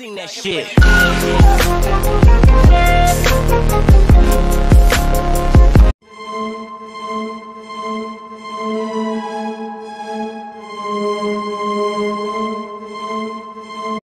Sing that shit.